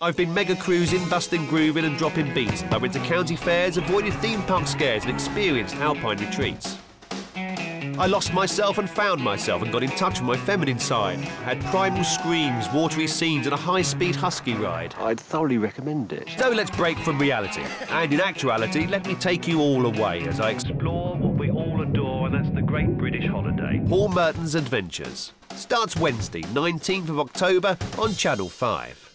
I've been mega cruising, busting, grooving and dropping beats. I went to county fairs, avoided theme park scares and experienced alpine retreats. I lost myself and found myself and got in touch with my feminine side. I had primal screams, watery scenes and a high-speed husky ride. I'd thoroughly recommend it. So let's break from reality. And in actuality, let me take you all away as I explore what we all adore, and that's the great British holiday. Paul Merton's Adventures. Starts Wednesday, 19th of October on Channel 5.